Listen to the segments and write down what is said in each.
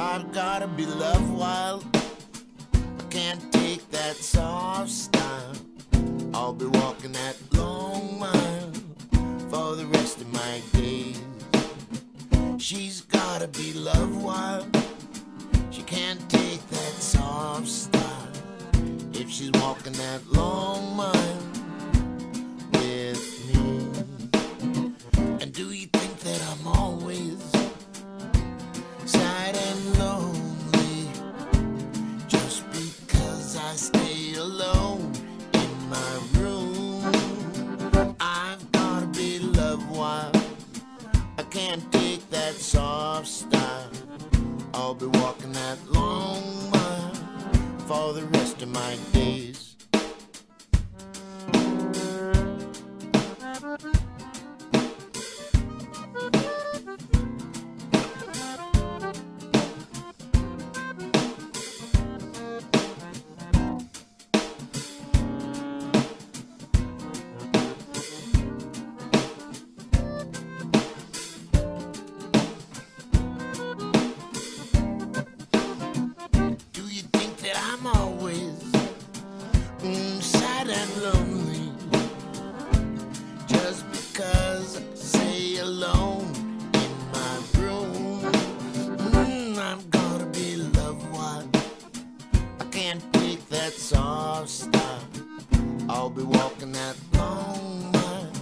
I've gotta be love wild. I can't take that soft style. I'll be walking that long mile for the rest of my days. She's gotta be love wild. She can't take that soft style if she's walking that long Can't take that soft style. I'll be walking that long mile for the rest of my days. And lonely? Just because I stay alone in my room. Mm, I'm gonna be love wild. I can't take that soft style. I'll be walking that long mile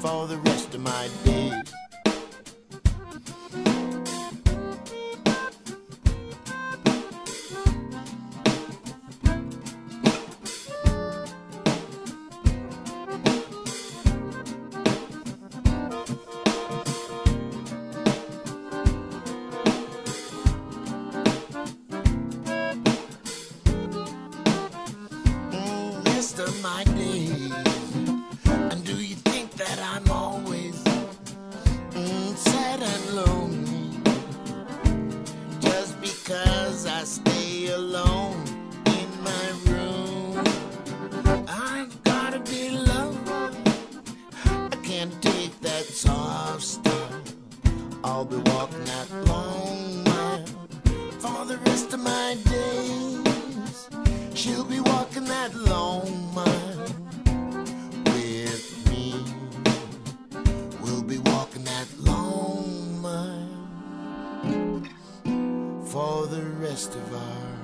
for the rest of my days. Of my days. And do you think that I'm always mm, sad and lonely? Just because I stay alone in my room. I've gotta be loved. I can't take that soft style. I'll be walking that the rest of our